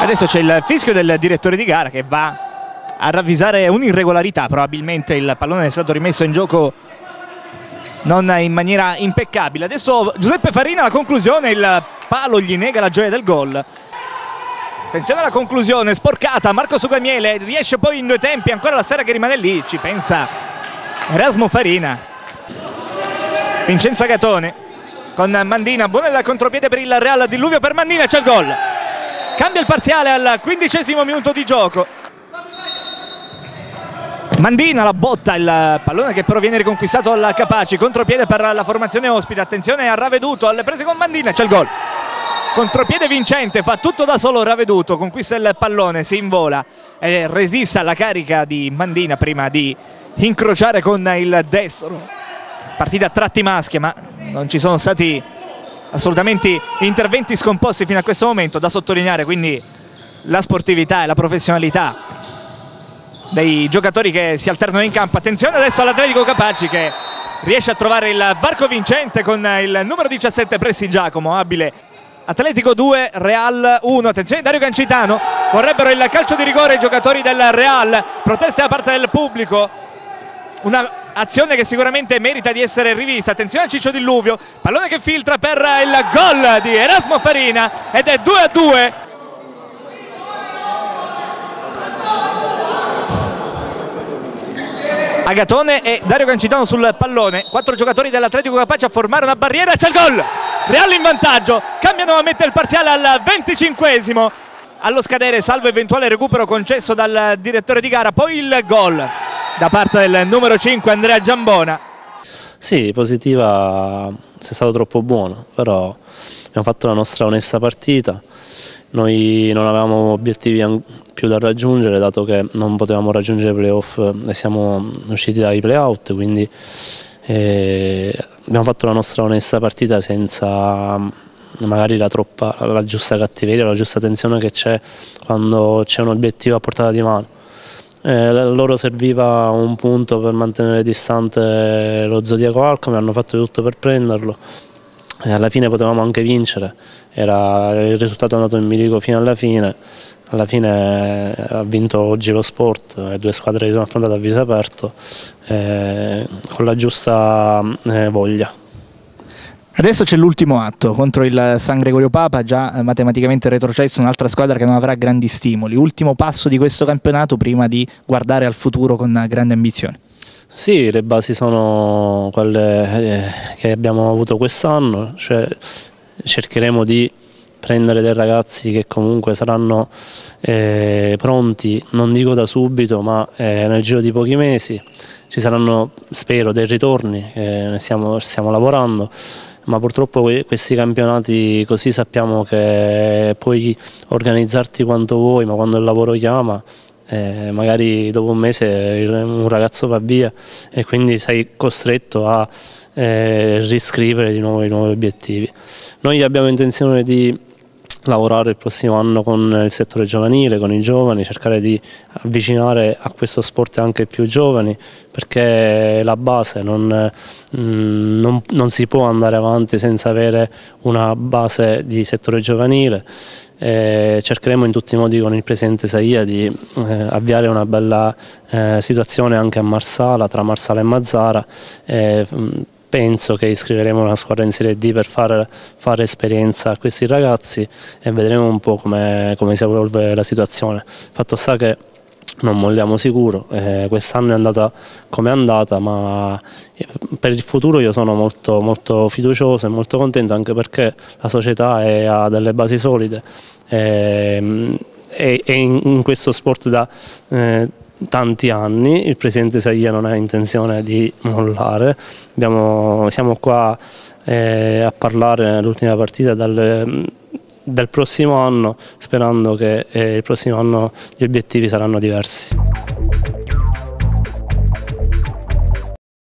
Adesso c'è il fischio del direttore di gara che va a ravvisare un'irregolarità, probabilmente il pallone è stato rimesso in gioco non in maniera impeccabile. Adesso Giuseppe Farina alla conclusione, il palo gli nega la gioia del gol. Attenzione alla conclusione, sporcata, Marco Sugamiele riesce poi in due tempi, ancora la sera che rimane lì, ci pensa Erasmo Farina. Vincenzo Agatone con Mandina, buona il contropiede per il Real Diluvio per Mandina, c'è il gol. Cambia il parziale al quindicesimo minuto di gioco. Mandina la botta, il pallone che però viene riconquistato al Capaci, contropiede per la formazione ospite, attenzione a Raveduto, alle prese con Mandina, c'è il gol. Contropiede vincente, fa tutto da solo Raveduto, conquista il pallone, si invola e resiste alla carica di Mandina prima di incrociare con il destro. Partita a tratti maschia ma non ci sono stati assolutamente interventi scomposti fino a questo momento, da sottolineare quindi la sportività e la professionalità dei giocatori che si alternano in campo. Attenzione adesso all'Atletico Capaci che riesce a trovare il varco vincente con il numero 17 Pressi Giacomo, abile. Atletico 2, Real 1, attenzione Dario Cancitano, vorrebbero il calcio di rigore i giocatori del Real, proteste da parte del pubblico, un'azione che sicuramente merita di essere rivista, attenzione a Ciccio Dilluvio, pallone che filtra per il gol di Erasmo Farina ed è 2 a 2 Agatone e Dario Cancitano sul pallone, quattro giocatori dell'Atletico Capace a formare una barriera, c'è il gol! Real in vantaggio, cambia nuovamente il parziale al 25esimo, allo scadere salvo eventuale recupero concesso dal direttore di gara, poi il gol da parte del numero 5 Andrea Giambona. Sì, positiva, sei stato troppo buono, però abbiamo fatto la nostra onesta partita, noi non avevamo obiettivi più da raggiungere dato che non potevamo raggiungere i playoff e siamo usciti dai playout, quindi eh, abbiamo fatto la nostra onesta partita senza magari la, troppa, la giusta cattiveria, la giusta tensione che c'è quando c'è un obiettivo a portata di mano. Eh, loro serviva un punto per mantenere distante lo Zodiaco Alcome, hanno fatto tutto per prenderlo. E alla fine potevamo anche vincere, Era, il risultato è andato in bilico fino alla fine, alla fine eh, ha vinto oggi lo sport, le due squadre si sono affrontate a viso aperto eh, con la giusta eh, voglia. Adesso c'è l'ultimo atto contro il San Gregorio Papa, già eh, matematicamente retrocesso, un'altra squadra che non avrà grandi stimoli. Ultimo passo di questo campionato prima di guardare al futuro con grande ambizione. Sì, le basi sono quelle eh, che abbiamo avuto quest'anno, cioè cercheremo di prendere dei ragazzi che comunque saranno eh, pronti, non dico da subito, ma eh, nel giro di pochi mesi. Ci saranno, spero, dei ritorni, ne stiamo, stiamo lavorando ma purtroppo questi campionati così sappiamo che puoi organizzarti quanto vuoi, ma quando il lavoro chiama eh, magari dopo un mese un ragazzo va via e quindi sei costretto a eh, riscrivere di nuovo i nuovi obiettivi. Noi abbiamo intenzione di lavorare il prossimo anno con il settore giovanile, con i giovani, cercare di avvicinare a questo sport anche più giovani perché la base non, mm, non, non si può andare avanti senza avere una base di settore giovanile. Eh, cercheremo in tutti i modi con il Presidente Saia di eh, avviare una bella eh, situazione anche a Marsala, tra Marsala e Mazzara eh, penso che iscriveremo una squadra in Serie D per fare, fare esperienza a questi ragazzi e vedremo un po' come, come si evolve la situazione. Fatto sta che non molliamo sicuro, eh, quest'anno è andata come è andata, ma eh, per il futuro io sono molto, molto fiducioso e molto contento anche perché la società è, ha delle basi solide eh, e, e in, in, questo sport da eh, tanti anni, il Presidente Saia non ha intenzione di mollare, Abbiamo, siamo qua eh, a parlare nell'ultima partita dal, del prossimo anno sperando che eh, il prossimo anno gli obiettivi saranno diversi.